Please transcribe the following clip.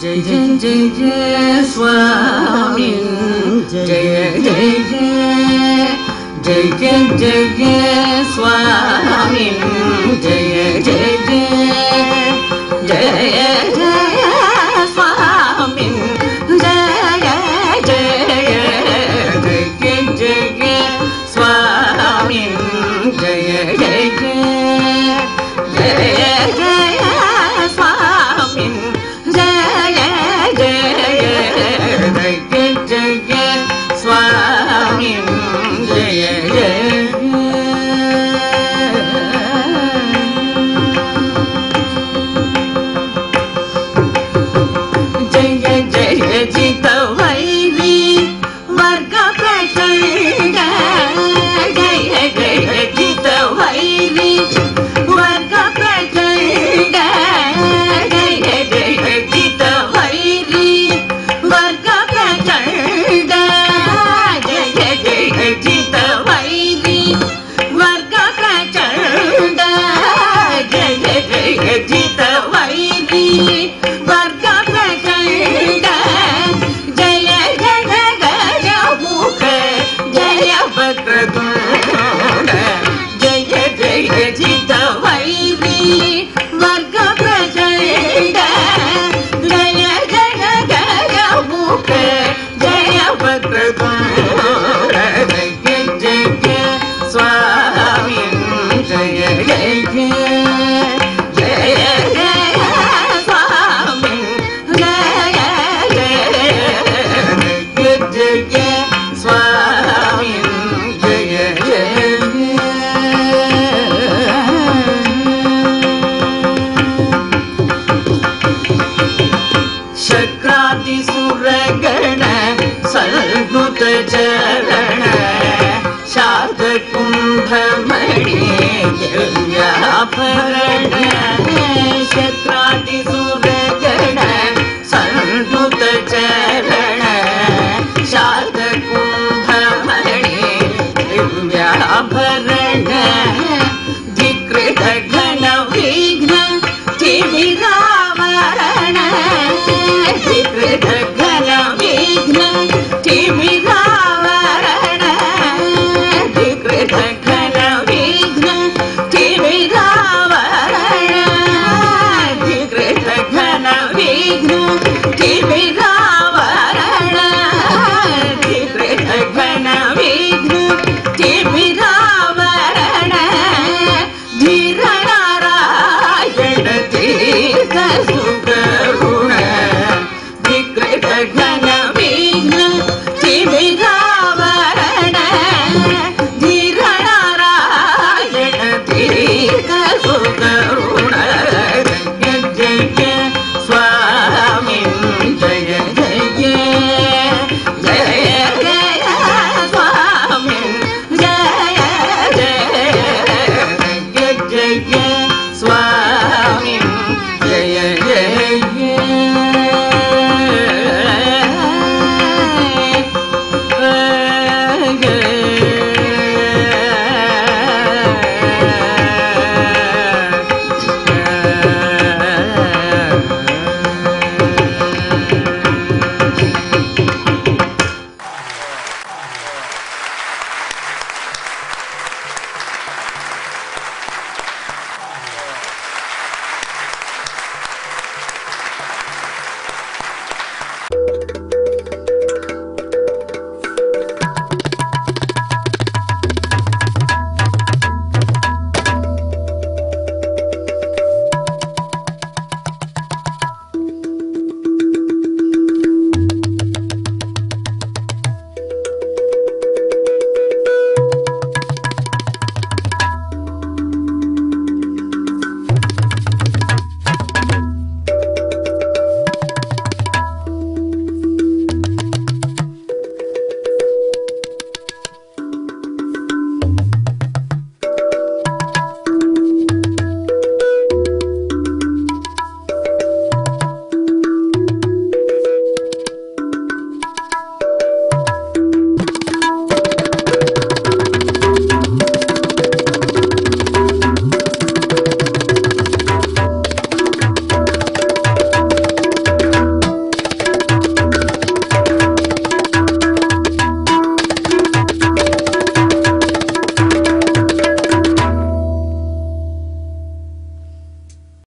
जय जय ज स्वामि जय जय जय जय जय जय जय जय स्वाहामिन् जय जय जय जग जय जय जय जय स्वाहामि कुम्भमणित्रादि yeah, swag.